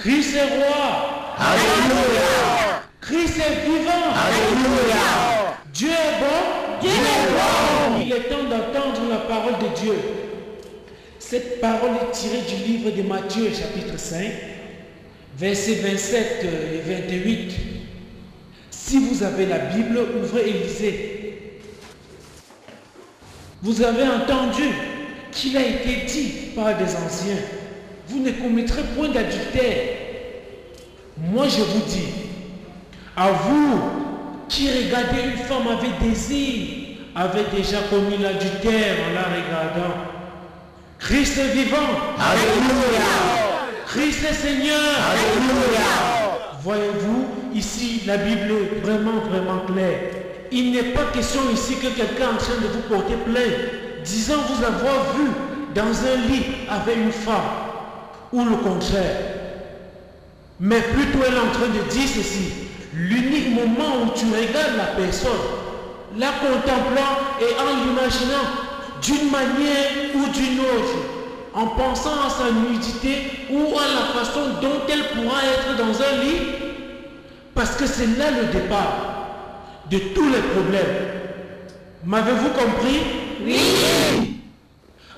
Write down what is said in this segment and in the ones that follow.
Christ est roi. Alléluia. Christ est vivant. Alléluia. Dieu est bon. Dieu est bon. Il est temps d'entendre la parole de Dieu. Cette parole est tirée du livre de Matthieu chapitre 5, versets 27 et 28. Si vous avez la Bible, ouvrez et lisez. Vous avez entendu qu'il a été dit par des anciens, vous ne commettrez point d'adultère. Moi je vous dis, à vous qui regardez une femme avec désir, avez déjà commis l'adultère en la regardant. Christ est vivant. Alléluia. Christ est Seigneur. Alléluia. Voyez-vous, ici, la Bible est vraiment, vraiment claire. Il n'est pas question ici que quelqu'un est en train de vous porter plainte, disant vous avoir vu dans un lit avec une femme, ou le contraire. Mais plutôt elle est en train de dire ceci. L'unique moment où tu regardes la personne, la contemplant et en l'imaginant d'une manière ou d'une autre, en pensant à sa nudité ou à la façon dont elle pourra être dans un lit, parce que c'est là le départ de tous les problèmes. M'avez-vous compris? Oui.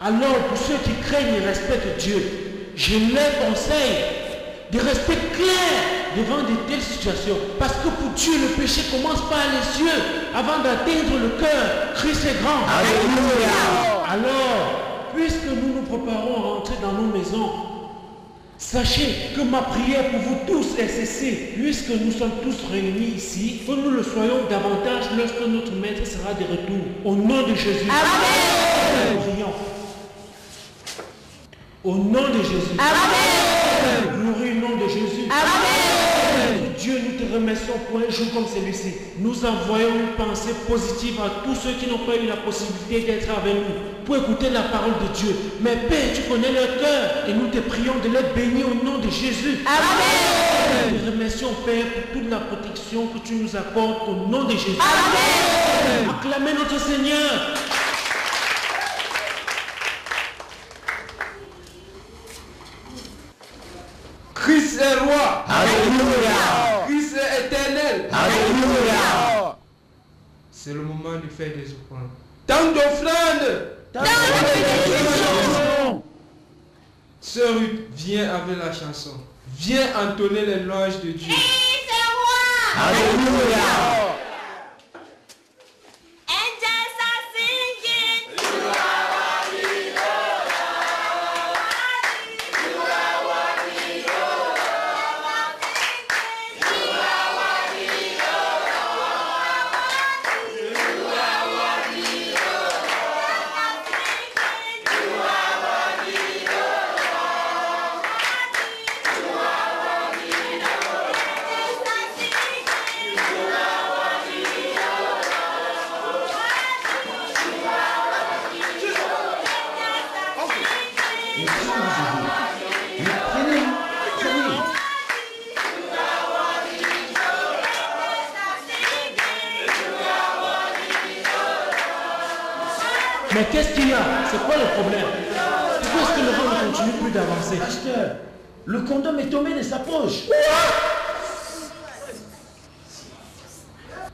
Alors pour ceux qui craignent et respectent Dieu, je leur conseille de rester clair devant de telles situations. Parce que pour Dieu, le péché commence par les yeux avant d'atteindre le cœur. Christ est grand. Alléluia. Alors, puisque nous nous préparons à rentrer dans nos maisons, sachez que ma prière pour vous tous est cessée, puisque nous sommes tous réunis ici, que nous le soyons davantage lorsque notre Maître sera de retour. Au nom de Jésus. Amen. Prions. Au nom de Jésus. Amen. Glorie au nom de Jésus. Amen. Dieu, nous te remercions pour un jour comme celui-ci. Nous envoyons une pensée positive à tous ceux qui n'ont pas eu la possibilité d'être avec nous pour écouter la parole de Dieu. Mais Père, tu connais leur cœur et nous te prions de les bénir au nom de Jésus. Amen. Nous te remercions, Père, pour toute la protection que tu nous apportes au nom de Jésus. Amen. Acclamez notre Seigneur. Christ est roi. Alléluia. Christ est éternel. Alléluia. C'est le moment de faire des offrandes. Tant d'offrandes. Sœur Ruth, viens avec la chanson. Viens entonner les louanges de Dieu. Alléluia.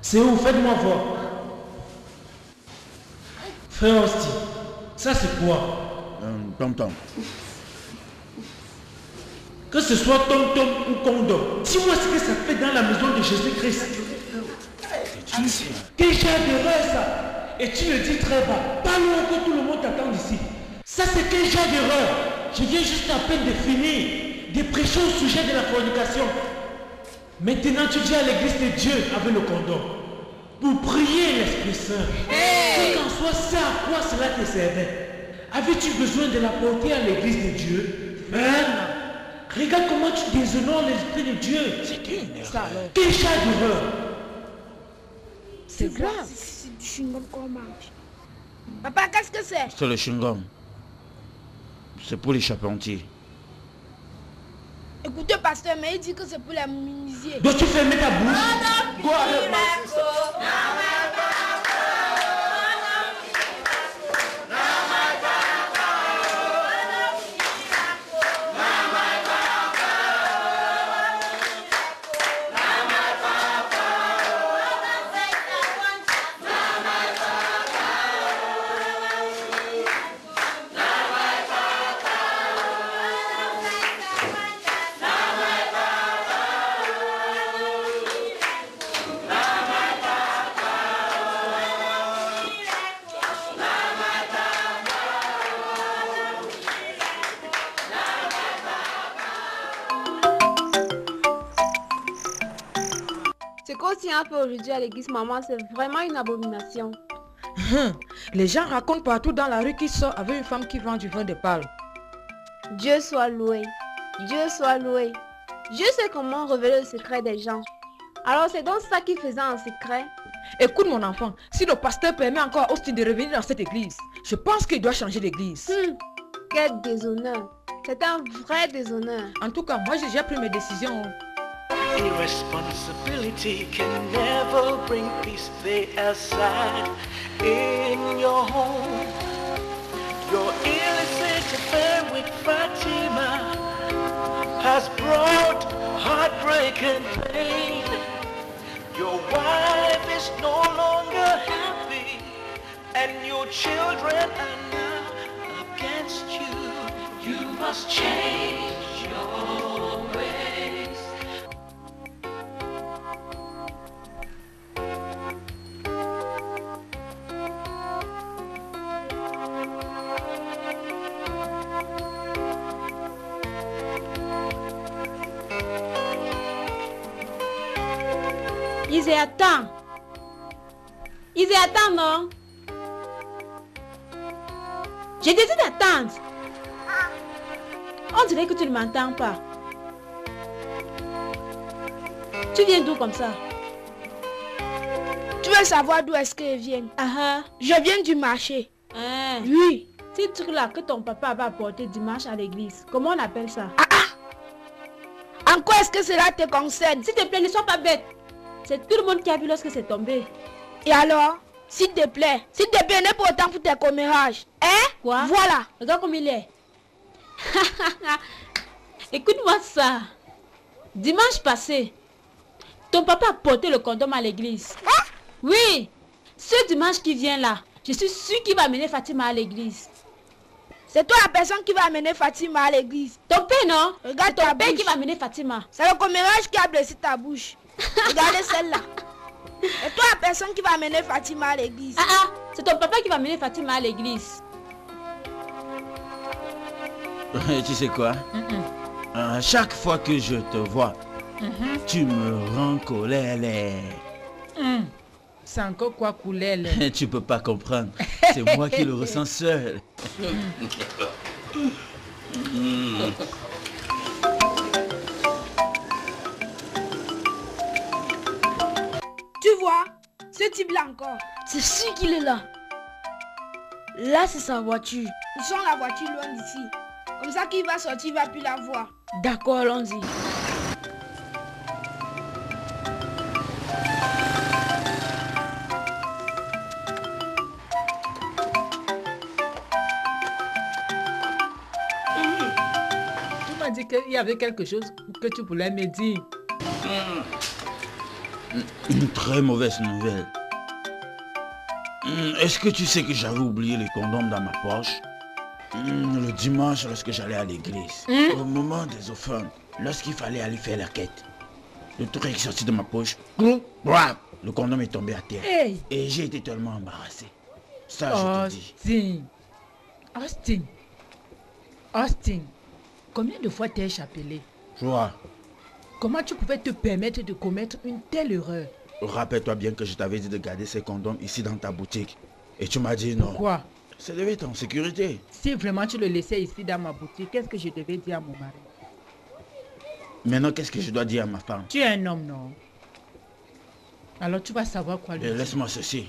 C'est où? Faites-moi voir. Frère Hostie, ça c'est quoi? Hum, Tom Tom. Que ce soit tom tom ou condom, dis-moi ce que ça fait dans la maison de Jésus-Christ. Quel genre d'erreur ça Et tu le dis très bas, pas loin que tout le monde t'attend ici. Ça c'est quel genre d'erreur Je viens juste à peine de finir de prêcher au sujet de la fornication. Maintenant tu dis à l'église de Dieu avec le condom. Pour prier l'Esprit Saint. Hey. Quel qu'en soit ça, à quoi cela te servait Avais-tu besoin de la porter à l'église de Dieu? Hein Regarde comment tu déshonores l'Esprit de Dieu. C'était une erreur. Ça. Quel d'erreur C'est grave. C'est du chewing-gum qu'on mange. Papa, qu'est-ce que c'est? C'est le chewing-gum. C'est pour les charpentiers. Écoutez, pasteur, mais il dit que c'est pour les minimiser. Dois-tu fermer ta bouche a fait aujourd'hui à l'église maman, c'est vraiment une abomination. Hum, Les gens racontent partout dans la rue qu'ils sont avec une femme qui vend du vin de palme. Dieu soit loué. Dieu soit loué. Dieu sait comment révéler le secret des gens. Alors c'est donc ça qu'il faisait en secret. Écoute mon enfant, si le pasteur permet encore à Austin de revenir dans cette église, je pense qu'il doit changer d'église. Hum, quel déshonneur. C'est un vrai déshonneur. En tout cas, moi j'ai déjà pris mes décisions. Irresponsibility can never bring peace. They aside in your home. Your illicit affair with Fatima has brought heartbreak and pain. Your wife is no longer happy, and your children are now against you. You must change your Isée, attends, non J'ai dit d'attendre. On dirait que tu ne m'entends pas. Tu viens d'où comme ça? Tu veux savoir d'où est-ce qu'elle vient? Ah Je viens du marché. ah. Oui. Ces trucs-là que ton papa va apporter dimanche à l'église, comment on appelle ça? En quoi est-ce que cela te concerne? S'il te plaît, ne sois pas bête. C'est tout le monde qui a vu lorsque c'est tombé. Et alors S'il te plaît, s'il te plaît, n'est pas autant pour tes commérages. Hein? Quoi? Voilà. Regarde comme il est. Écoute-moi ça. Dimanche passé, ton papa a porté le condom à l'église. Oui. Ce dimanche qui vient là, je suis sûre qu'il va amener Fatima à l'église. C'est toi la personne qui va amener Fatima à l'église. Ton père, non? Regarde ton père bouche. qui va amener Fatima. C'est le commérage qui a blessé ta bouche. Regardez celle-là. C'est toi la personne qui va amener Fatima à l'église. Ah ah, c'est ton papa qui va amener Fatima à l'église. tu sais quoi? À chaque fois que je te vois, tu me rends colère. C'est encore quoi couler là. Tu peux pas comprendre. C'est moi qui le ressens seul. Encore. C'est sûr qu'il est là. Là, c'est sa voiture. Ils sont la voiture loin d'ici. Comme ça qu'il va sortir, il va plus la voir. D'accord, allons-y. Tu m'as dit qu'il y avait quelque chose que tu voulais me dire. Une très mauvaise nouvelle. Hum, Est-ce que tu sais que j'avais oublié les condoms dans ma poche? Hum, Le dimanche, lorsque j'allais à l'église, au moment des offrandes, lorsqu'il fallait aller faire la quête, le truc est sorti de ma poche. Le condom est tombé à terre. Hey! Et j'ai été tellement embarrassé. Ça, je te dis. Austin! Austin! Austin! Combien de fois t'es échappé? Joie, Comment tu pouvais te permettre de commettre une telle erreur? Rappelle-toi bien que je t'avais dit de garder ces condoms ici dans ta boutique. Et tu m'as dit non. Quoi? C'est devait être en sécurité. Si vraiment tu le laissais ici dans ma boutique, qu'est-ce que je devais dire à mon mari? Maintenant, qu'est-ce que je dois dire à ma femme? Tu es un homme, non? Alors tu vas savoir quoi lui dire. Laisse-moi ceci.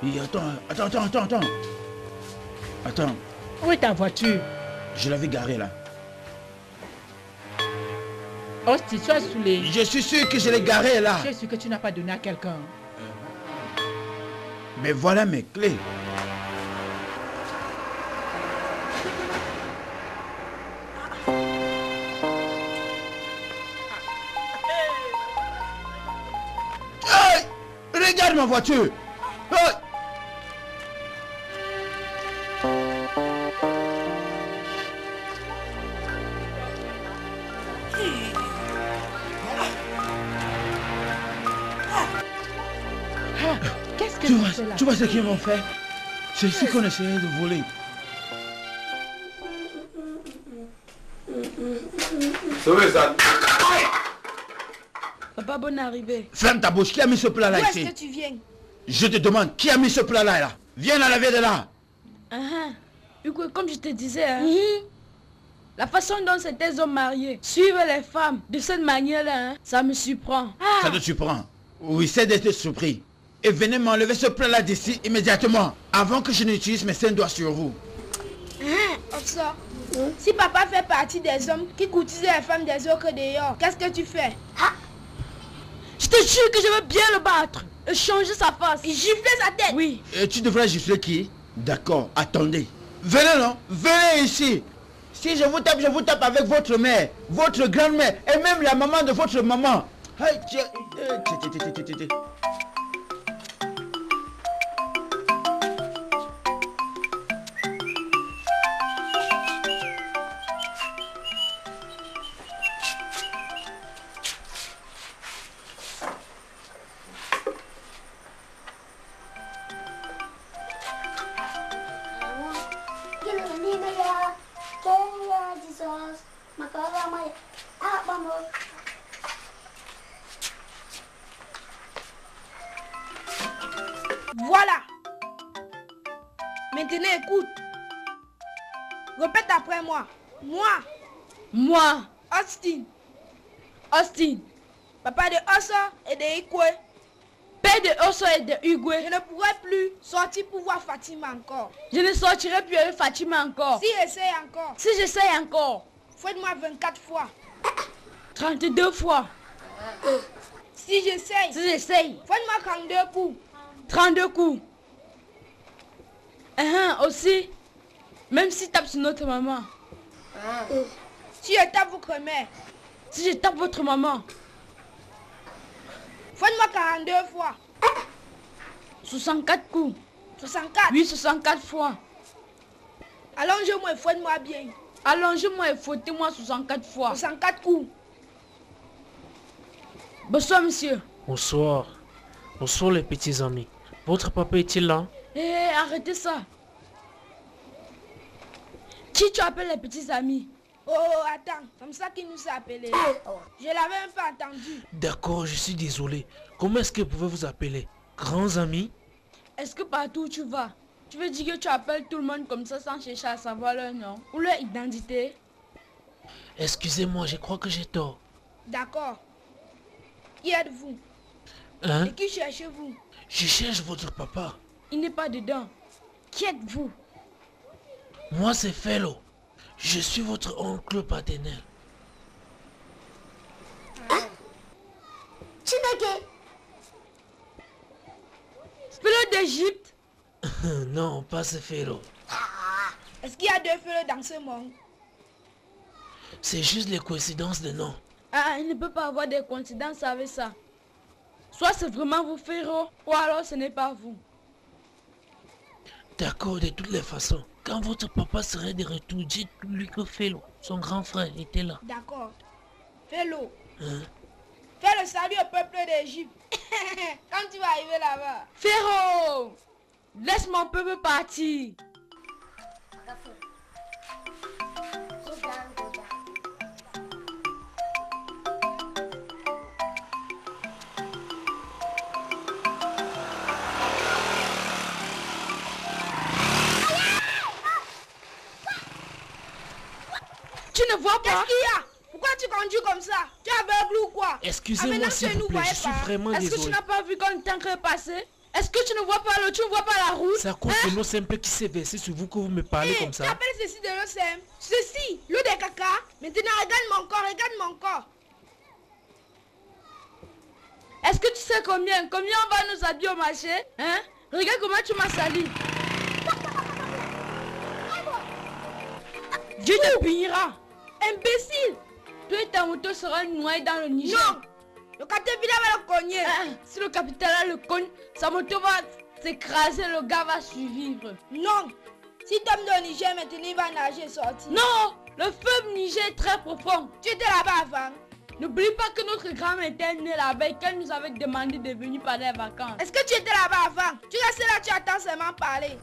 Attends, attends, attends, attends, attends. Attends, Où est ta voiture? Je l'avais garée là. Hostie, tu as saoulé. Je suis sûr que je l'ai garée là. Je suis sûr que tu n'as pas donné à quelqu'un. Mais voilà mes clés. Hey Regarde ma voiture ce qu'ils m'ont fait C'est ici qu'on essayait de voler. Papa, bonne arrivée. Ferme ta bouche, qui a mis ce plat là Où est-ce ici? que tu viens? Je te demande, qui a mis ce plat là? Là Viens à laver de là. Ah, Hugo, comme je te disais, hein, la façon dont ces hommes mariés suivent les femmes de cette manière-là, hein, ça me surprend. Ah, Ça te surprend? Oui, c'est d'être surpris. Et venez m'enlever ce plat là d'ici immédiatement, avant que je n'utilise mes cinq doigts sur vous. Ça. Si papa fait partie des hommes qui courtisent les femmes des autres dehors, qu'est-ce que tu fais? Je te jure que je veux bien le battre et changer sa face. Et gifler sa tête? Oui. Et tu devrais gifler qui? D'accord, attendez. Venez non Venez ici Si je vous tape, je vous tape avec votre mère, votre grand-mère et même la maman de votre maman. Aïe, Voilà. Maintenant, écoute. Répète après moi. Moi. Moi. Austin. Austin. Papa de Ossa et de Ikwe. De Ossa et de Hugo. Je ne pourrai plus sortir pour voir Fatima encore. Je ne sortirai plus avec Fatima encore. Si j'essaye encore. Si j'essaye encore. Faites-moi 24 fois. 32 fois. Si j'essaye. Si j'essaye. Faites-moi 32 coups. 32 coups. Hein, aussi. Même si tape sur notre maman. Si je tape votre mère. Si je tape votre maman. Faites-moi 42 fois. 64 coups. 64 Oui, 64 fois. Allongez-moi et faites-moi bien. Allongez-moi et fouettez-moi 64 fois. 64 coups. Bonsoir, monsieur. Bonsoir. Bonsoir les petits amis. Votre papa est-il là? Hé, arrêtez ça. Qui tu appelles les petits amis? Oh, attends, comme ça qu'il nous a appelés. Je l'avais même pas entendu. D'accord, je suis désolé. Comment est-ce que vous pouvez vous appeler? Grands amis? Est-ce que partout où tu vas, tu veux dire que tu appelles tout le monde comme ça sans chercher à savoir leur nom ou leur identité? Excusez-moi, je crois que j'ai tort. D'accord. Qui êtes-vous? Hein? Et qui cherchez-vous? Je cherche votre papa. Il n'est pas dedans. Qui êtes-vous? Moi, c'est Fellow. Je suis votre oncle paternel. Félot d'Égypte non, pas ce Fellow. Est-ce qu'il y a deux félos dans ce monde? C'est juste les coïncidences de noms. Ah, il ne peut pas avoir des coïncidences avec ça. Soit c'est vraiment vous, Féro, ou alors ce n'est pas vous. D'accord, de toutes les façons. Quand votre papa serait de retour, dites-lui que Fellow, son grand frère, était là. D'accord. Fais-le. Hein? Fais le salut au peuple d'Égypte. Quand tu vas arriver là-bas. Féro Laisse mon peuple partir. Ne vois pas. Qu'est-ce qu'il y a? Pourquoi tu conduis comme ça? Tu es aveugle ou quoi? Excusez-moi, s'il vous plaît, je suis vraiment Est-ce que tu n'as pas vu quand le temps est passé? Est-ce que tu ne vois pas l'eau Tu ne vois pas la route? C'est à cause de l'eau simple qui s'est versée sur vous que vous me parlez Eh, comme ça. Tu appelles ceci de l'eau simple. Ceci, l'eau des caca. Maintenant, regarde mon corps, regarde mon corps. Est-ce que tu sais combien? Combien on va nous habiller au marché? Hein? Regarde comment tu m'as sali. Dieu te punira. Imbécile. Toi et ta moto sera noyée dans le Niger. Non. Le capitaine va le cogner. si le capitaine a le cogne, sa moto va s'écraser, le gars va survivre. Non. Si Tom de Niger maintenant il va nager et sortir. Non. Le feu Niger est très profond. Tu étais là-bas avant. N'oublie pas que notre grand-mère était née là-bas et qu'elle nous avait demandé de venir pendant les vacances. Est-ce que tu étais là-bas avant? Tu restes là, tu attends seulement parler.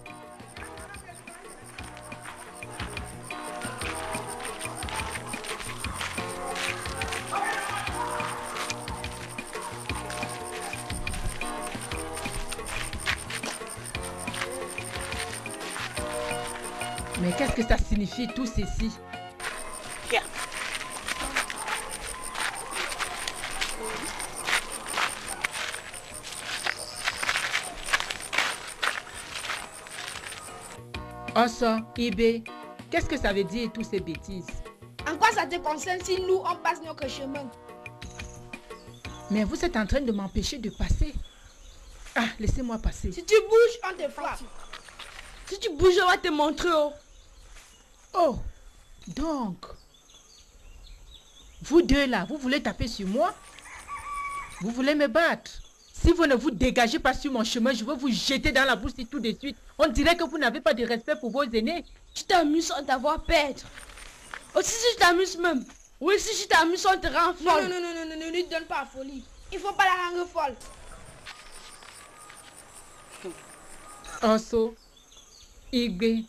Mais qu'est-ce que ça signifie tout ceci? Osso, Ibe, qu'est-ce que ça veut dire toutes ces bêtises? En quoi ça te concerne si nous on passe notre chemin? Mais vous êtes en train de m'empêcher de passer. Ah, laissez-moi passer. Si tu bouges, on te frappe. Si tu bouges, on va te montrer. Oh. Oh, donc, vous deux là, vous voulez taper sur moi? Vous voulez me battre? Si vous ne vous dégagez pas sur mon chemin, je vais vous jeter dans la bourse tout de suite. On dirait que vous n'avez pas de respect pour vos aînés. Tu t'amuses sans t'avoir perdre. Aussi si tu t'amuses même. Oui, si tu t'amuses, on te rend folle. Non, non, non, non, non, ne lui donne pas la folie. Il faut pas la rendre folle. Osso, Igbe.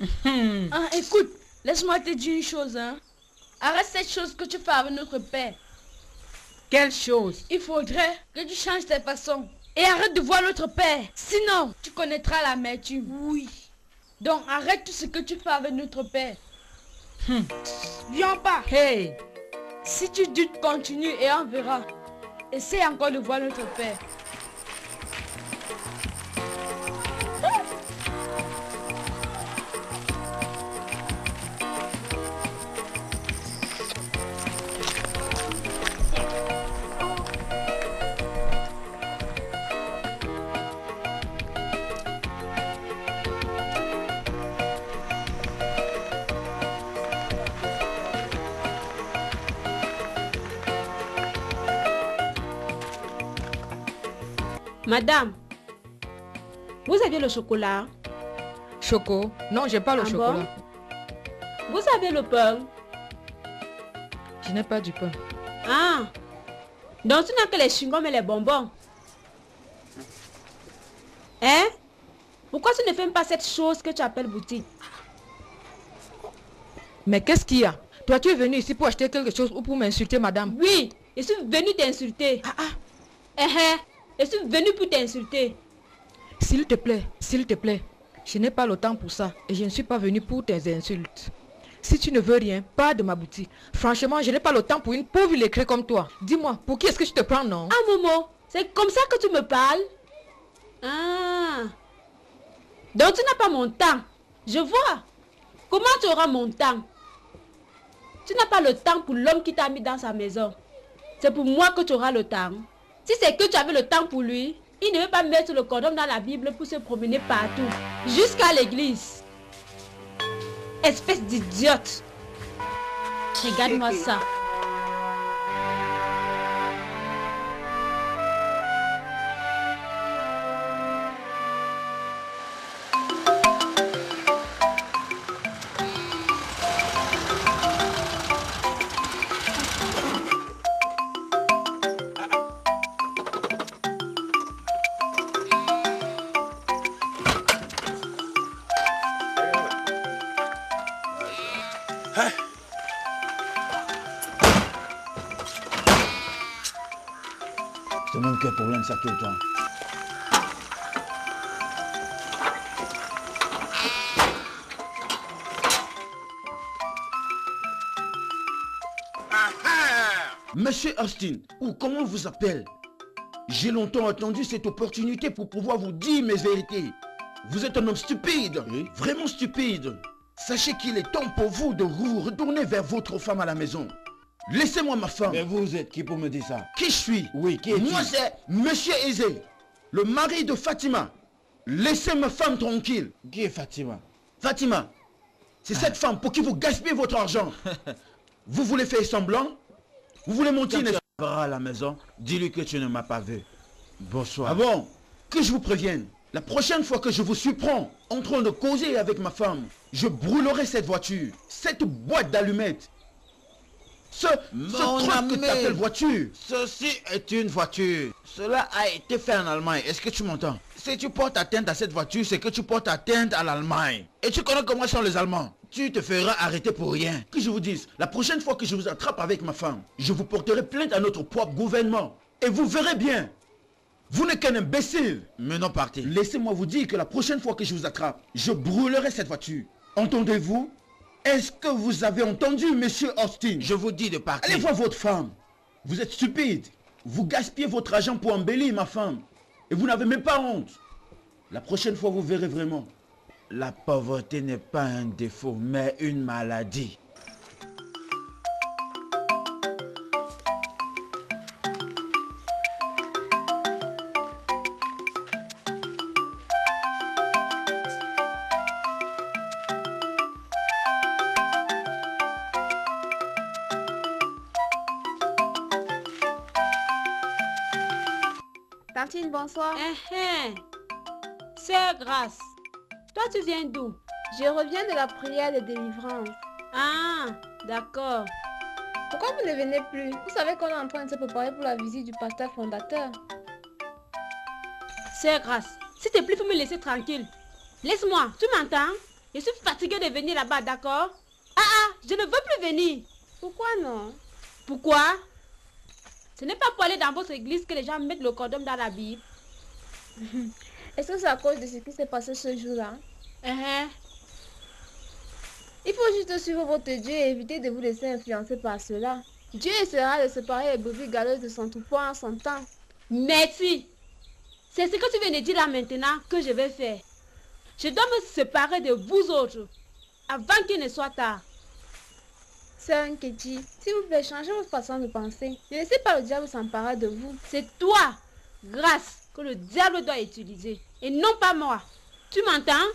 Ah, écoute, laisse-moi te dire une chose, hein. Arrête cette chose que tu fais avec notre père. Quelle chose? Il faudrait que tu changes tes façons. Et arrête de voir notre père. Sinon, tu connaîtras l'amertume. Oui. Donc arrête tout ce que tu fais avec notre père. Viens pas. Hey Si tu doutes, continue et on verra. Essaye encore de voir notre père. Madame, vous aviez le chocolat? Choco. Non, j'ai pas le Ah chocolat. bon Vous avez le pain? Je n'ai pas du pain. Ah. Donc tu n'as que les chewing-gums et les bonbons. Hein? Pourquoi tu ne fais pas cette chose que tu appelles boutique? Mais qu'est-ce qu'il y a? Toi, tu es venu ici pour acheter quelque chose ou pour m'insulter, madame? Oui, je suis venu t'insulter. Ah ah. Eh eh, je suis venu pour t'insulter. S'il te plaît, s'il te plaît, je n'ai pas le temps pour ça et je ne suis pas venu pour tes insultes. Si tu ne veux rien, pas de ma boutique. Franchement, je n'ai pas le temps pour une pauvre illettrée comme toi. Dis-moi, pour qui est-ce que je te prends, non? Ah Momo, c'est comme ça que tu me parles Ah. Donc tu n'as pas mon temps. Je vois. Comment tu auras mon temps? Tu n'as pas le temps pour l'homme qui t'a mis dans sa maison. C'est pour moi que tu auras le temps. Si c'est que tu avais le temps pour lui, il ne veut pas mettre le condom dans la Bible pour se promener partout, jusqu'à l'église. Espèce d'idiote. Regarde-moi ça. Tout le temps. Monsieur Austin, ou comment on vous appelle? J'ai longtemps attendu cette opportunité pour pouvoir vous dire mes vérités. Vous êtes un homme stupide, vraiment stupide. Sachez qu'il est temps pour vous de vous retourner vers votre femme à la maison. Laissez-moi ma femme. Mais vous êtes qui pour me dire ça? Qui je suis? Oui, qui es-tu? Moi c'est Monsieur Aizé, le mari de Fatima. Laissez ma femme tranquille. Qui est Fatima? Fatima, c'est cette femme pour qui vous gaspillez votre argent. vous voulez faire semblant? Vous voulez mentir Quand tu à la maison, dis-lui que tu ne m'as pas vu. Bonsoir. Ah bon? Que je vous prévienne, la prochaine fois que je vous surprends en train de causer avec ma femme, je brûlerai cette voiture, cette boîte d'allumettes. Ce, truc ami. que tu appelles voiture. Ceci est une voiture. Cela a été fait en Allemagne. Est-ce que tu m'entends? Si tu portes atteinte à cette voiture, c'est que tu portes atteinte à l'Allemagne. Et tu connais comment sont les Allemands. Tu te feras arrêter pour rien. Que je vous dise, la prochaine fois que je vous attrape avec ma femme, je vous porterai plainte à notre propre gouvernement. Et vous verrez bien. Vous n'êtes qu'un imbécile. Menons parti. Laissez-moi vous dire que la prochaine fois que je vous attrape, je brûlerai cette voiture. Entendez-vous? Est-ce que vous avez entendu, monsieur Austin? Je vous dis de partir. Allez voir votre femme. Vous êtes stupide. Vous gaspillez votre argent pour embellir ma femme. Et vous n'avez même pas honte. La prochaine fois, vous verrez vraiment. La pauvreté n'est pas un défaut, mais une maladie. Bonsoir. Eh, eh. Sœur Grâce, toi tu viens d'où? Je reviens de la prière de délivrance. Ah, d'accord. Pourquoi vous ne venez plus? Vous savez qu'on est en train de se préparer pour la visite du pasteur fondateur. Sœur Grâce, s'il te plaît, faut me laisser tranquille. Laisse-moi, tu m'entends? Je suis fatiguée de venir là-bas, d'accord? Ah ah, je ne veux plus venir. Pourquoi non? Pourquoi? Ce n'est pas pour aller dans votre église que les gens mettent le cordon dans la Bible. Est-ce que c'est à cause de ce qui s'est passé ce jour-là? Eh. Il faut juste suivre votre Dieu et éviter de vous laisser influencer par cela. Dieu essaiera de séparer les brebis galeuses de son troupeau en son temps. Merci. C'est ce que tu viens de dire là maintenant que je vais faire. Je dois me séparer de vous autres avant qu'il ne soit tard. Sœur Nkechi, s'il vous plaît, changez votre façon de penser. Ne laissez pas le diable s'emparer de vous. C'est toi, grâce, que le diable doit utiliser et non pas moi. Tu m'entends?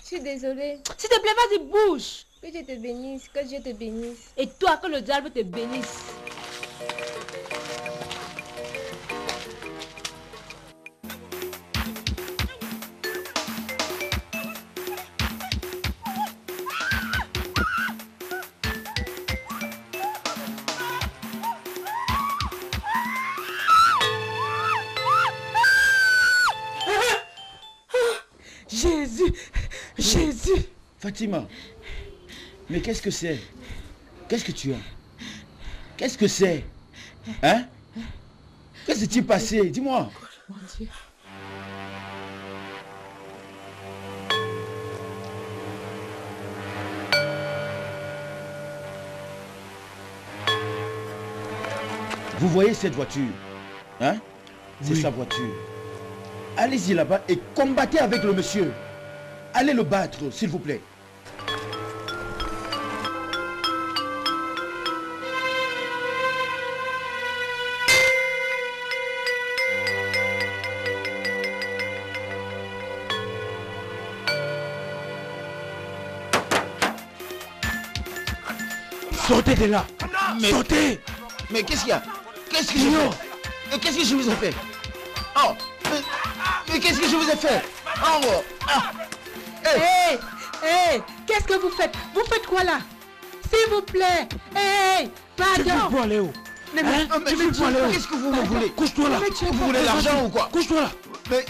Je suis désolée. S'il te plaît, vas-y, bouge. Que Dieu te bénisse, que Dieu te bénisse. Et toi, que le diable te bénisse. Fatima, mais qu'est-ce que c'est? Qu'est-ce que tu as? Qu'est-ce que c'est? Hein? Qu'est-ce qui s'est passé? Dis-moi. Mon Dieu. Vous voyez cette voiture? Hein? C'est sa voiture. Allez-y là-bas et combattez avec le monsieur. Allez le battre, s'il vous plaît. De là. Mais- Sortez Mais qu'est-ce qu'il y a? Qu'est-ce que je fais? Mais qu'est-ce que je vous ai fait? Oh. Mais, mais qu'est-ce que je vous ai fait? Oh ah. Eh, Hé, hé, qu'est-ce que vous faites? Vous faites quoi là? S'il vous plaît. Hé, Tu veux pardon. pour aller où? Ne me- Hein? mais Tu veux pour aller où? Qu'est-ce que vous me voulez? Couche-toi là. Vous voulez l'argent ou quoi? Couche-toi là. Mais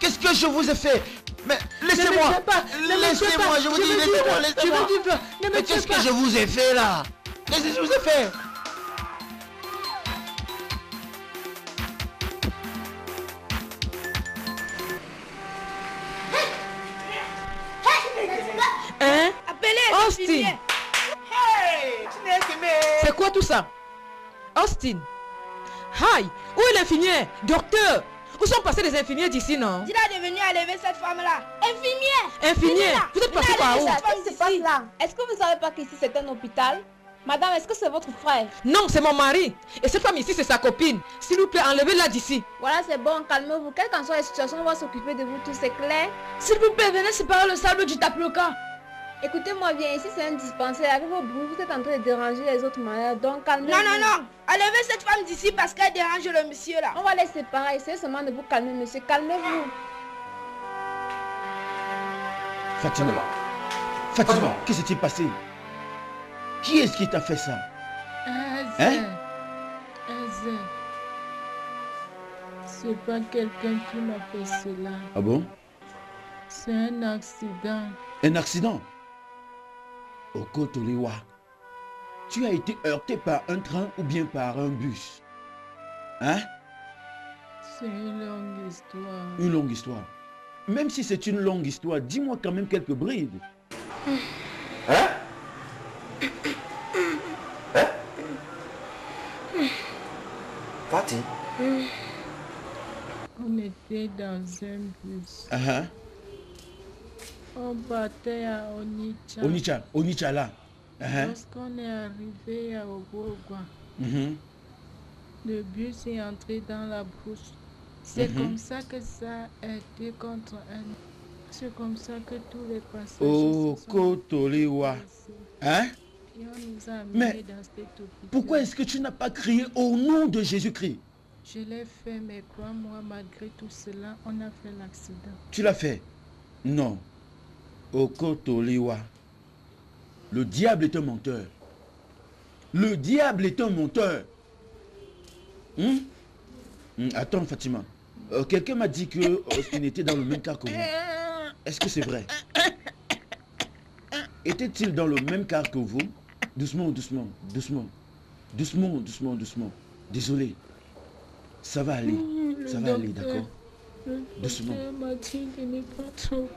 qu'est-ce que je vous ai fait? Mais laissez-moi. Laissez-moi, je vous Je dis, laissez-moi. Je laissez-moi. veux vivre. Ne me Mais qu'est-ce que je vous ai fait là? Qu'est-ce que je vous ai fait. Hein? Appelez Austin. C'est quoi tout ça? Austin. Aïe, où est l'infirmière Docteur, où sont passés les infirmiers d'ici, non? Dis-la de venir enlever cette femme-là. Infirmière Infirmière, vous êtes passé par où? Qu'est-ce qui se passe là Est-ce que vous savez pas qu'ici c'est un hôpital? Madame, est-ce que c'est votre frère? Non, c'est mon mari. Et cette femme ici, c'est sa copine. S'il vous plaît, enlevez-la d'ici. Voilà, c'est bon, calmez-vous. Quelle qu'en soit la situation, on va s'occuper de vous tous, c'est clair? S'il vous plaît, venez séparer le sable du taploca. Écoutez-moi bien, ici c'est un dispensaire. Avec vos bruits, vous êtes en train de déranger les autres malades. Donc calmez-vous. Non, non, non. Enlevez cette femme d'ici parce qu'elle dérange le monsieur là. On va les séparer. Essayez seulement de vous calmer, monsieur. Calmez-vous. Fatima. Fatima, qu'est-ce qui s'est passé? Qui est-ce qui t'a fait ça Hein C'est pas quelqu'un qui m'a fait cela. Ah bon C'est un accident. Un accident Okotolewa, tu as été heurté par un train ou bien par un bus Hein C'est une longue histoire. Une longue histoire. Même si c'est une longue histoire, dis-moi quand même quelques brides. Hein Fatih, On était dans un bus. Ah. On partait à. Onicha, Onicha là. Ah. Lorsqu'on est arrivé à Ogogwa, Mhm. le bus est entré dans la brousse. C'est Mhm. comme ça que ça a été contre un. C'est comme ça que tous les passagers Oh, Kotolewa. Hein? Et on nous a amenés Mais pourquoi est-ce que tu n'as pas crié au nom de Jésus-Christ? Je l'ai fait, mais crois-moi, malgré tout cela, on a fait l'accident. Tu l'as fait? Non. Okotolewa. Le diable est un menteur. Le diable est un menteur. Hum? Hum, Attends, Fatima. Euh, Quelqu'un m'a dit que euh, était dans le même car que vous. Est-ce que c'est vrai? Était-il dans le même car que vous? Doucement, doucement, doucement. Doucement, doucement, doucement. Désolé. Ça va aller. Le Ça va aller, d'accord Le Doucement. docteur m'a dit de ne pas trop.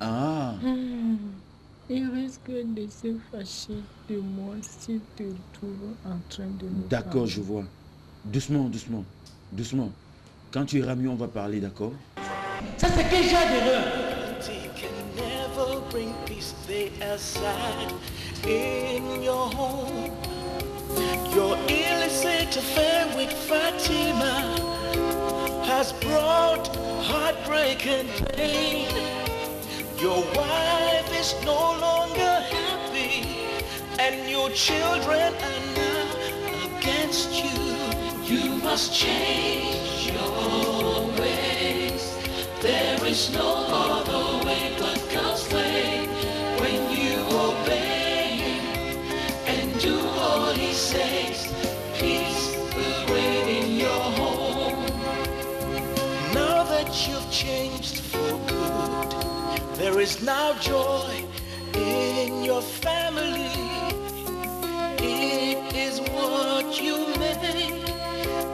Ah. Hmm. Il risque de se fâcher de moi s'il te trouve en train de me D'accord, je vois. Doucement, doucement, doucement. Quand tu iras mieux, on va parler, d'accord? Ça, c'est quel genre d'erreur? Never bring peace they aside in your home. Your illicit affair with Fatima has brought heartbreak and pain. Your wife is no longer happy, and your children are now against you. You must change your ways. There is no other there is now joy in your family. It is what you make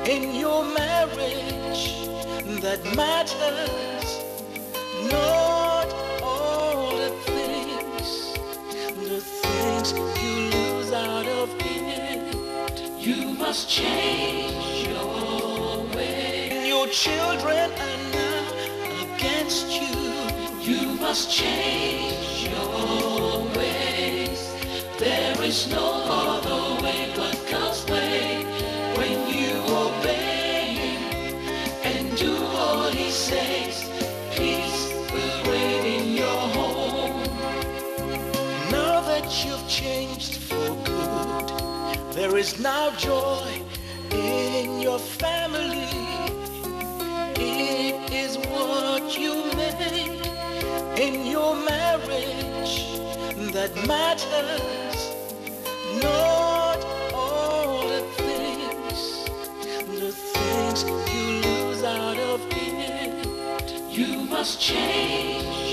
in your marriage that matters. Not all the things, the things you lose out of it. You must change your way. Your children are must change your ways. There is no other way but God's way. When you obey and do all He says, peace will reign in your home. Now that you've changed for good, there is now joy matters. Not all the things, the things you lose out of it. You must change